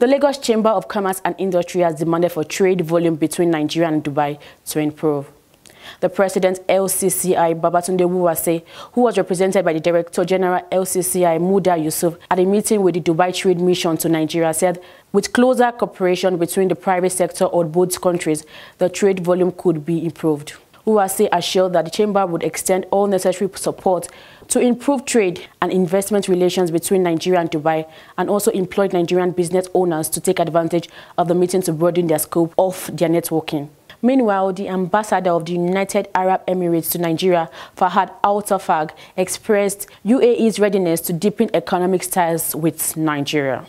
The Lagos Chamber of Commerce and Industry has demanded for trade volume between Nigeria and Dubai to improve. The President LCCI Babatunde Ruwase, who was represented by the Director General LCCI Muda Yusuf at a meeting with the Dubai Trade Mission to Nigeria, said with closer cooperation between the private sector of both countries, the trade volume could be improved. Ruwase assured that the chamber would extend all necessary support to improve trade and investment relations between Nigeria and Dubai and also employ Nigerian business owners to take advantage of the meeting to broaden their scope of their networking. Meanwhile, the ambassador of the United Arab Emirates to Nigeria, Fahad Al-Taffaq, expressed UAE's readiness to deepen economic ties with Nigeria.